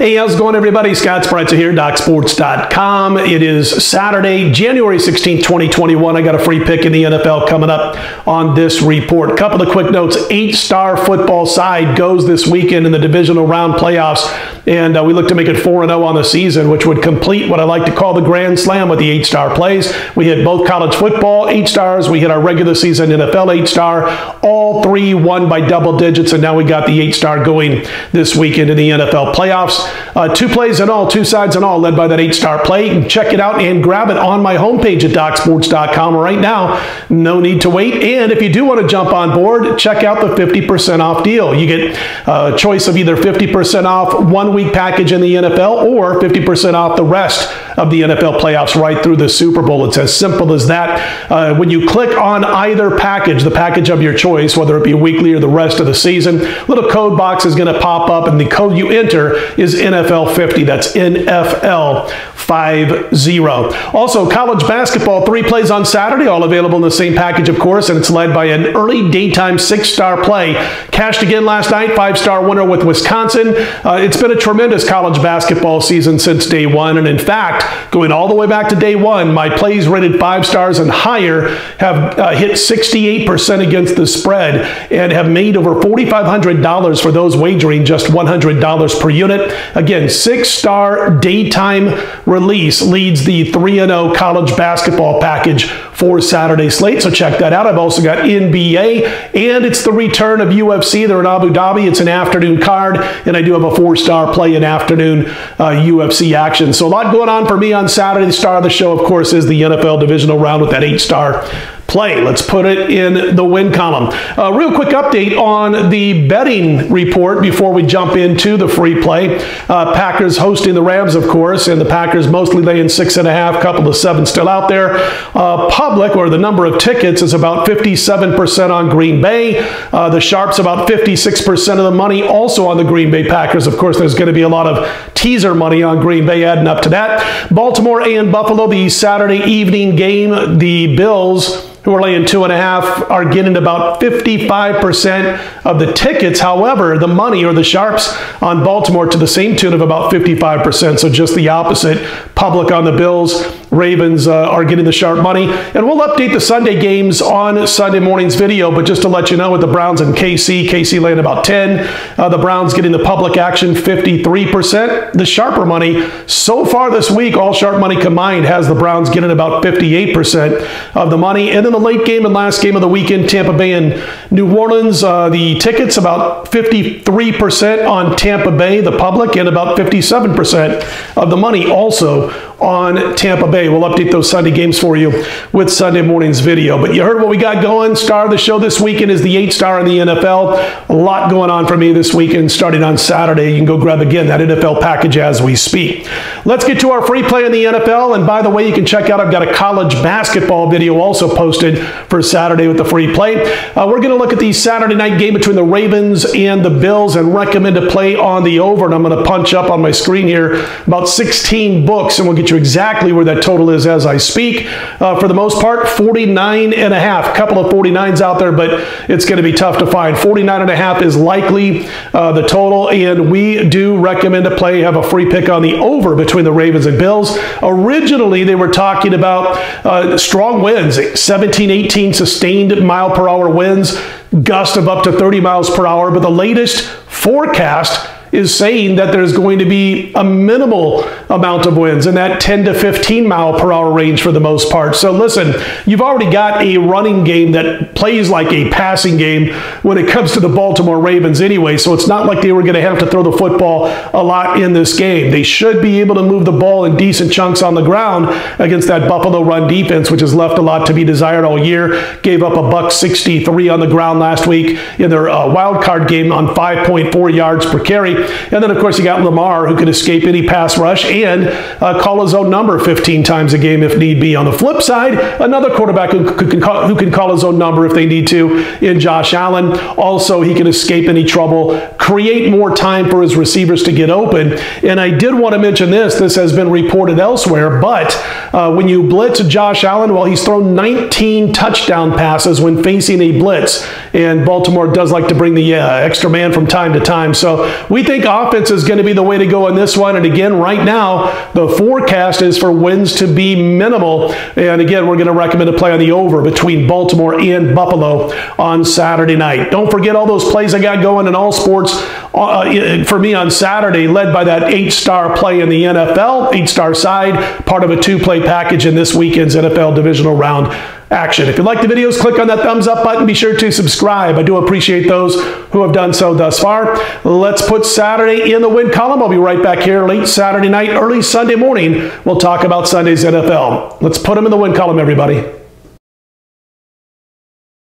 Hey, how's it going, everybody? Scott Spreitzer here, DocSports.com. It is Saturday, January 16, 2021. I got a free pick in the NFL coming up on this report. Couple of quick notes. Eight-star football side goes this weekend in the divisional round playoffs, and uh, we look to make it 4-0 on the season, which would complete what I like to call the Grand Slam with the eight-star plays. We hit both college football eight stars. We hit our regular season NFL eight-star. All three won by double digits, and now we got the eight-star going this weekend in the NFL playoffs. Uh, two plays in all, two sides in all, led by that eight star play. Check it out and grab it on my homepage at DocSports.com right now. No need to wait. And if you do want to jump on board, check out the 50% off deal. You get a choice of either 50% off one week package in the NFL or 50% off the rest of the NFL playoffs right through the Super Bowl. It's as simple as that. Uh, when you click on either package, the package of your choice, whether it be weekly or the rest of the season, little code box is going to pop up, and the code you enter is NFL 50. That's NFL 50. Also, college basketball, three plays on Saturday, all available in the same package, of course, and it's led by an early daytime six star play. Cashed again last night, five star winner with Wisconsin. Uh, it's been a tremendous college basketball season since day one, and in fact, going all the way back to day one, my plays rated five stars and higher have uh, hit 68% against the spread and have made over $4,500 for those wagering just $100 per unit. Again, six star daytime release leads the 3 0 college basketball package for Saturday slate. So check that out. I've also got NBA, and it's the return of UFC. They're in Abu Dhabi. It's an afternoon card, and I do have a four star play in afternoon uh, UFC action. So a lot going on for me on Saturday. The star of the show, of course, is the NFL divisional round with that eight star play. Let's put it in the win column. A real quick update on the betting report before we jump into the free play. Uh, Packers hosting the Rams, of course, and the Packers mostly laying six and a half, couple of seven still out there. Uh, public, or the number of tickets, is about 57% on Green Bay. Uh, the Sharps about 56% of the money also on the Green Bay Packers. Of course, there's going to be a lot of teaser money on Green Bay adding up to that. Baltimore and Buffalo, the Saturday evening game. The Bills who are laying two and a half are getting about 55% of the tickets. However, the money or the sharps on Baltimore to the same tune of about 55%. So just the opposite. Public on the Bills, Ravens uh, are getting the sharp money. And we'll update the Sunday games on Sunday morning's video. But just to let you know, with the Browns and KC, KC laying about 10. Uh, the Browns getting the public action 53%. The sharper money so far this week, all sharp money combined, has the Browns getting about 58% of the money. And then the late game and last game of the weekend, Tampa Bay and New Orleans, uh, the tickets about 53% on Tampa Bay, the public, and about 57% of the money also on Tampa Bay. We'll update those Sunday games for you with Sunday morning's video. But you heard what we got going. Star of the show this weekend is the eight star in the NFL. A lot going on for me this weekend starting on Saturday. You can go grab again that NFL package as we speak. Let's get to our free play in the NFL. And by the way, you can check out, I've got a college basketball video also posted for Saturday with the free play. Uh, we're going to look at the Saturday night game between the Ravens and the Bills and recommend a play on the over. And I'm going to punch up on my screen here about 16 books and we'll get you exactly where that total is as I speak. Uh, for the most part, 49 and a half. Couple of 49s out there, but it's going to be tough to find. 49 and a half is likely uh, the total, and we do recommend a play, have a free pick on the over between the Ravens and Bills. Originally, they were talking about uh, strong winds, 17, 18 sustained mile per hour winds, gust of up to 30 miles per hour, but the latest forecast is saying that there's going to be a minimal amount of winds in that 10 to 15 mile per hour range for the most part. So listen, you've already got a running game that plays like a passing game when it comes to the Baltimore Ravens anyway. So it's not like they were going to have to throw the football a lot in this game. They should be able to move the ball in decent chunks on the ground against that Buffalo run defense, which has left a lot to be desired all year. Gave up a buck 63 on the ground last week in their uh, wild card game on 5.4 yards per carry. And then, of course, you got Lamar, who can escape any pass rush and uh, call his own number 15 times a game if need be. On the flip side, another quarterback who, who, can call, who can call his own number if they need to in Josh Allen. Also, he can escape any trouble, create more time for his receivers to get open. And I did want to mention this. This has been reported elsewhere, but uh, when you blitz Josh Allen, well, he's thrown 19 touchdown passes when facing a blitz. And Baltimore does like to bring the uh, extra man from time to time. So we think offense is going to be the way to go in this one. And again, right now, the forecast is for wins to be minimal. And again, we're going to recommend a play on the over between Baltimore and Buffalo on Saturday night. Don't forget all those plays I got going in all sports uh, for me on Saturday, led by that eight star play in the NFL, eight star side, part of a two play package in this weekend's NFL divisional round action. If you like the videos, click on that thumbs up button. Be sure to subscribe. I do appreciate those who have done so thus far. Let's put Saturday in the win column. I'll be right back here late Saturday night, early Sunday morning. We'll talk about Sunday's NFL. Let's put them in the win column, everybody.